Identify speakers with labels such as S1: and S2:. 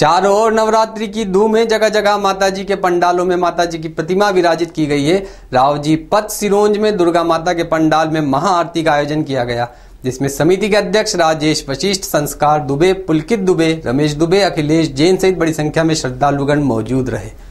S1: चारों ओर नवरात्रि की धूम है। जगह जगह माता जी के पंडालों में माता जी की प्रतिमा विराजित की गई है। रावजी पथ सिरोंज में दुर्गा माता के पंडाल में महाआरती का आयोजन किया गया। जिसमें समिति के अध्यक्ष राजेश वशिष्ठ, संस्कार दुबे, पुलकित दुबे, रमेश दुबे, अखिलेश जैन सहित बड़ी संख्या में श्रद्धालुगण मौजूद रहे।